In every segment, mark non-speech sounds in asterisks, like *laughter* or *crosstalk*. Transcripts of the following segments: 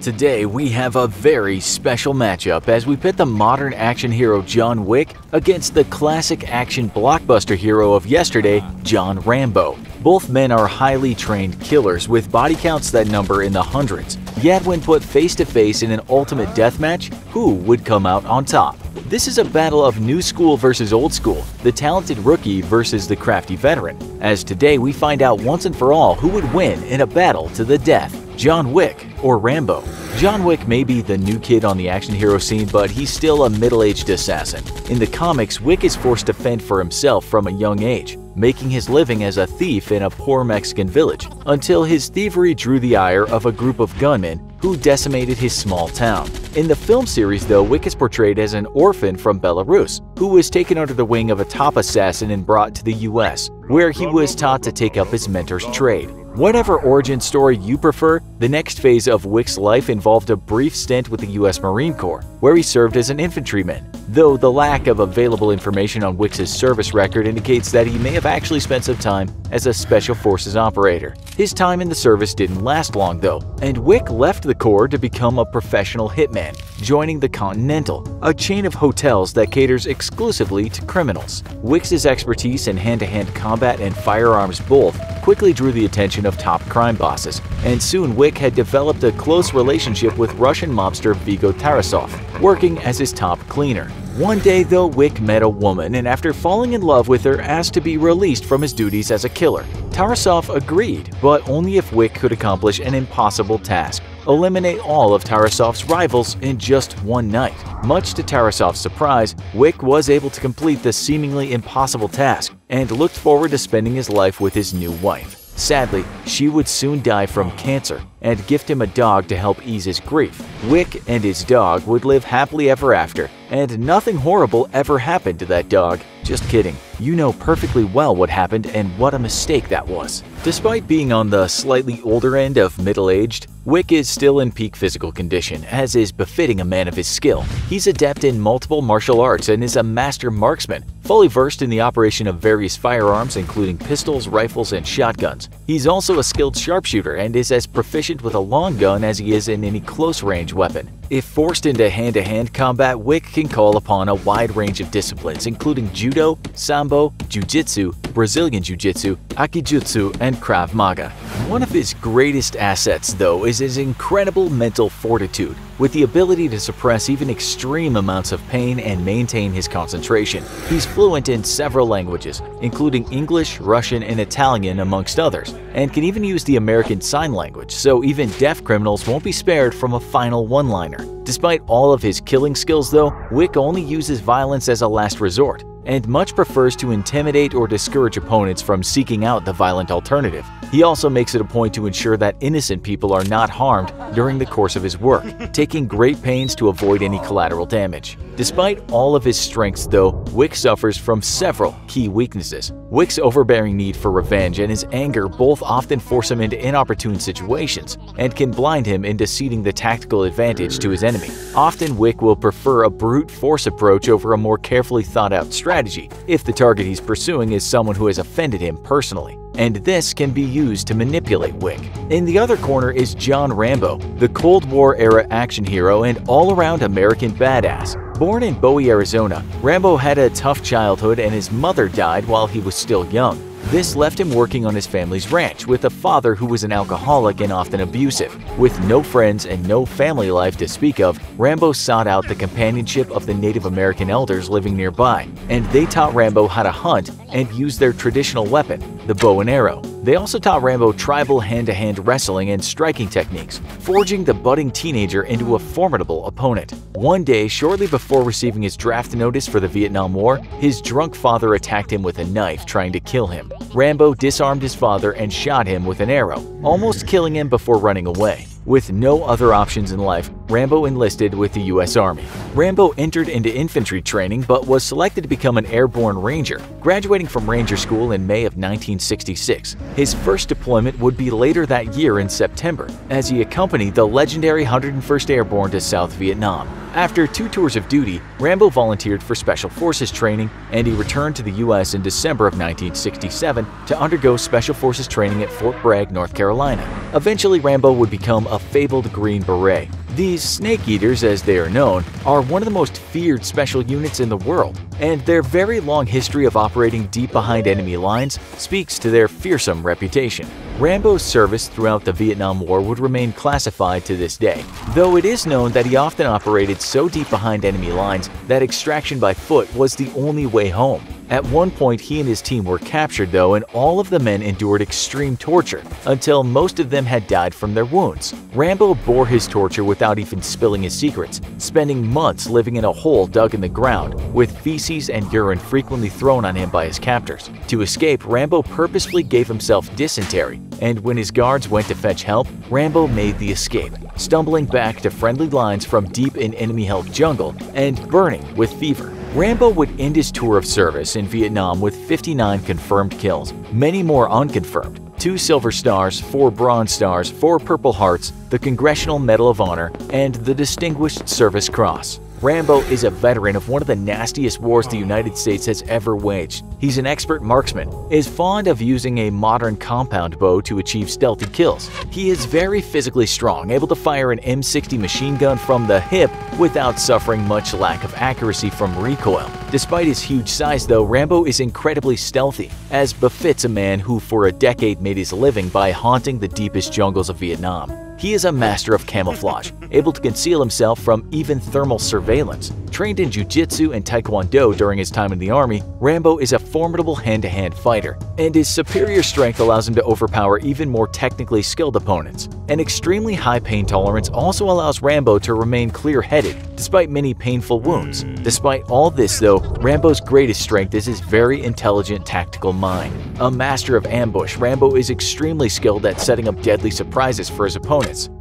Today we have a very special matchup as we pit the modern action hero John Wick against the classic action blockbuster hero of yesterday, John Rambo. Both men are highly trained killers with body counts that number in the hundreds. Yet when put face to face in an ultimate deathmatch, who would come out on top? This is a battle of new school versus old school, the talented rookie versus the crafty veteran. As today we find out once and for all who would win in a battle to the death. John Wick or Rambo. John Wick may be the new kid on the action hero scene, but he's still a middle-aged assassin. In the comics, Wick is forced to fend for himself from a young age, making his living as a thief in a poor Mexican village, until his thievery drew the ire of a group of gunmen who decimated his small town. In the film series, though, Wick is portrayed as an orphan from Belarus, who was taken under the wing of a top assassin and brought to the US, where he was taught to take up his mentor's trade. Whatever origin story you prefer, the next phase of Wick's life involved a brief stint with the US Marine Corps, where he served as an infantryman, though the lack of available information on Wick's service record indicates that he may have actually spent some time as a Special Forces operator. His time in the service didn't last long though, and Wick left the Corps to become a professional hitman, joining the Continental, a chain of hotels that caters exclusively to criminals. Wick's expertise in hand-to-hand -hand combat and firearms both quickly drew the attention of top crime bosses, and soon Wick had developed a close relationship with Russian mobster Viggo Tarasov, working as his top cleaner. One day, though, Wick met a woman and after falling in love with her, asked to be released from his duties as a killer. Tarasov agreed, but only if Wick could accomplish an impossible task eliminate all of Tarasov's rivals in just one night. Much to Tarasov's surprise, Wick was able to complete the seemingly impossible task and looked forward to spending his life with his new wife. Sadly, she would soon die from cancer and gift him a dog to help ease his grief. Wick and his dog would live happily ever after, and nothing horrible ever happened to that dog. Just kidding. You know perfectly well what happened and what a mistake that was. Despite being on the slightly older end of middle-aged, Wick is still in peak physical condition, as is befitting a man of his skill. He's adept in multiple martial arts and is a master marksman, fully versed in the operation of various firearms including pistols, rifles, and shotguns. He's also a skilled sharpshooter and is as proficient with a long gun as he is in any close-range weapon. If forced into hand-to-hand -hand combat, Wick can call upon a wide range of disciplines including Judo, Sambo, Jiu-Jitsu, Brazilian Jiu-Jitsu, Aikijutsu, and Krav Maga. One of his greatest assets, though, is his incredible mental fortitude, with the ability to suppress even extreme amounts of pain and maintain his concentration. He's fluent in several languages, including English, Russian, and Italian amongst others, and can even use the American Sign Language, so even deaf criminals won't be spared from a final one-liner. Despite all of his killing skills though, Wick only uses violence as a last resort, and much prefers to intimidate or discourage opponents from seeking out the violent alternative. He also makes it a point to ensure that innocent people are not harmed during the course of his work, *laughs* taking great pains to avoid any collateral damage. Despite all of his strengths though, Wick suffers from several key weaknesses. Wick's overbearing need for revenge and his anger both often force him into inopportune situations and can blind him into ceding the tactical advantage to his enemy. Often Wick will prefer a brute force approach over a more carefully thought out strategy if the target he's pursuing is someone who has offended him personally and this can be used to manipulate Wick. In the other corner is John Rambo, the Cold War-era action hero and all-around American badass. Born in Bowie, Arizona, Rambo had a tough childhood and his mother died while he was still young. This left him working on his family's ranch with a father who was an alcoholic and often abusive. With no friends and no family life to speak of, Rambo sought out the companionship of the Native American elders living nearby, and they taught Rambo how to hunt and use their traditional weapon, the bow and arrow. They also taught Rambo tribal hand-to-hand -hand wrestling and striking techniques, forging the budding teenager into a formidable opponent. One day, shortly before receiving his draft notice for the Vietnam War, his drunk father attacked him with a knife trying to kill him. Rambo disarmed his father and shot him with an arrow, almost killing him before running away. With no other options in life, Rambo enlisted with the U.S. Army. Rambo entered into infantry training but was selected to become an airborne ranger, graduating from Ranger School in May of 1966. His first deployment would be later that year in September, as he accompanied the legendary 101st Airborne to South Vietnam. After two tours of duty, Rambo volunteered for Special Forces training and he returned to the U.S. in December of 1967 to undergo Special Forces training at Fort Bragg, North Carolina. Eventually, Rambo would become a fabled Green Beret. These Snake Eaters, as they are known, are one of the most feared special units in the world, and their very long history of operating deep behind enemy lines speaks to their fearsome reputation. Rambo's service throughout the Vietnam War would remain classified to this day, though it is known that he often operated so deep behind enemy lines that extraction by foot was the only way home. At one point, he and his team were captured though and all of the men endured extreme torture until most of them had died from their wounds. Rambo bore his torture without even spilling his secrets, spending months living in a hole dug in the ground, with feces and urine frequently thrown on him by his captors. To escape, Rambo purposefully gave himself dysentery, and when his guards went to fetch help, Rambo made the escape, stumbling back to friendly lines from deep in enemy-held jungle and burning with fever. Rambo would end his tour of service in Vietnam with 59 confirmed kills, many more unconfirmed, two Silver Stars, four Bronze Stars, four Purple Hearts, the Congressional Medal of Honor, and the Distinguished Service Cross. Rambo is a veteran of one of the nastiest wars the United States has ever waged. He's an expert marksman, is fond of using a modern compound bow to achieve stealthy kills. He is very physically strong, able to fire an M60 machine gun from the hip without suffering much lack of accuracy from recoil. Despite his huge size though, Rambo is incredibly stealthy, as befits a man who for a decade made his living by haunting the deepest jungles of Vietnam. He is a master of camouflage, able to conceal himself from even thermal surveillance. Trained in jiu-jitsu and taekwondo during his time in the army, Rambo is a formidable hand-to-hand -hand fighter, and his superior strength allows him to overpower even more technically skilled opponents. An extremely high pain tolerance also allows Rambo to remain clear-headed despite many painful wounds. Despite all this though, Rambo's greatest strength is his very intelligent tactical mind. A master of ambush, Rambo is extremely skilled at setting up deadly surprises for his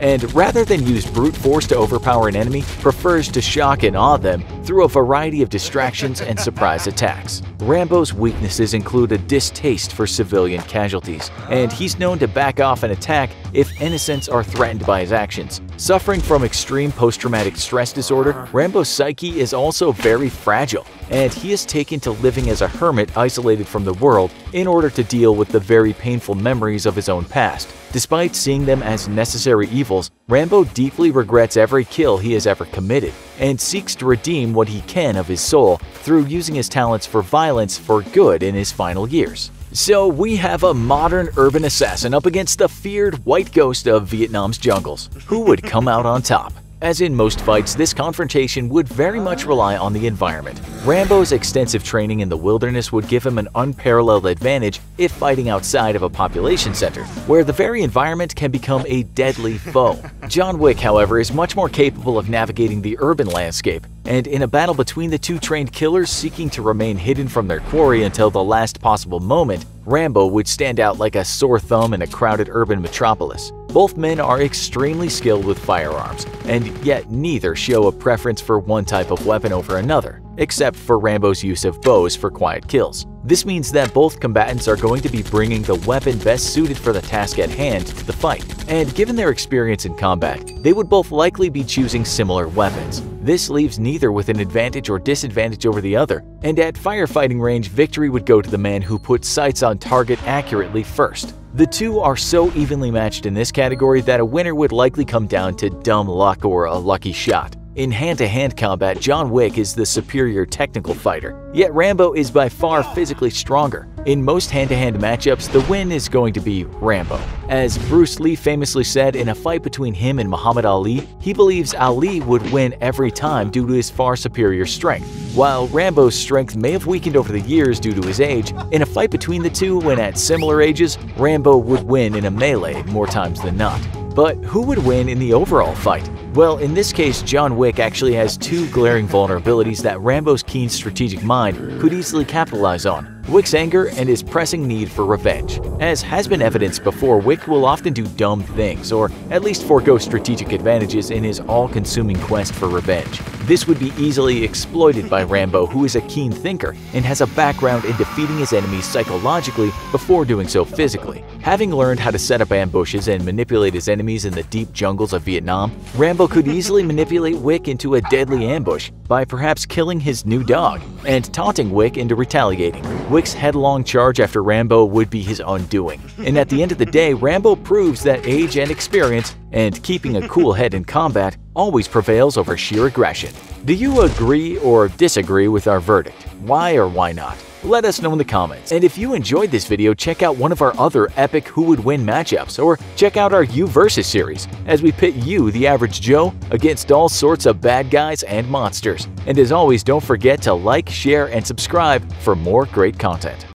and rather than use brute force to overpower an enemy, prefers to shock and awe them through a variety of distractions and surprise attacks. Rambo's weaknesses include a distaste for civilian casualties, and he's known to back off an attack if innocents are threatened by his actions. Suffering from extreme post-traumatic stress disorder, Rambo's psyche is also very fragile, and he is taken to living as a hermit isolated from the world in order to deal with the very painful memories of his own past. Despite seeing them as necessary evils, Rambo deeply regrets every kill he has ever committed and seeks to redeem what he can of his soul through using his talents for violence for good in his final years. So we have a modern urban assassin up against the feared white ghost of Vietnam's jungles. Who would come out on top? As in most fights, this confrontation would very much rely on the environment. Rambo's extensive training in the wilderness would give him an unparalleled advantage if fighting outside of a population center, where the very environment can become a deadly foe. *laughs* John Wick, however, is much more capable of navigating the urban landscape, and in a battle between the two trained killers seeking to remain hidden from their quarry until the last possible moment, Rambo would stand out like a sore thumb in a crowded urban metropolis. Both men are extremely skilled with firearms, and yet neither show a preference for one type of weapon over another, except for Rambo's use of bows for quiet kills. This means that both combatants are going to be bringing the weapon best suited for the task at hand to the fight, and given their experience in combat, they would both likely be choosing similar weapons. This leaves neither with an advantage or disadvantage over the other, and at firefighting range, victory would go to the man who puts sights on target accurately first. The two are so evenly matched in this category that a winner would likely come down to dumb luck or a lucky shot. In hand-to-hand -hand combat, John Wick is the superior technical fighter, yet Rambo is by far physically stronger. In most hand-to-hand -hand matchups, the win is going to be Rambo. As Bruce Lee famously said in a fight between him and Muhammad Ali, he believes Ali would win every time due to his far superior strength. While Rambo's strength may have weakened over the years due to his age, in a fight between the two when at similar ages, Rambo would win in a melee more times than not. But who would win in the overall fight? Well, in this case, John Wick actually has two glaring vulnerabilities that Rambo's keen strategic mind could easily capitalize on. Wick's anger and his pressing need for revenge. As has been evidenced before, Wick will often do dumb things, or at least forego strategic advantages in his all-consuming quest for revenge. This would be easily exploited by Rambo, who is a keen thinker and has a background in defeating his enemies psychologically before doing so physically. Having learned how to set up ambushes and manipulate his enemies in the deep jungles of Vietnam, Rambo could easily manipulate Wick into a deadly ambush by perhaps killing his new dog and taunting Wick into retaliating. Wick's headlong charge after Rambo would be his undoing, and at the end of the day, Rambo proves that age and experience and keeping a cool head in combat always prevails over sheer aggression. Do you agree or disagree with our verdict? Why or why not? Let us know in the comments. And if you enjoyed this video, check out one of our other epic Who Would Win matchups, or check out our You Versus series, as we pit you, the average Joe, against all sorts of bad guys and monsters. And as always, don't forget to like, share, and subscribe for more great content.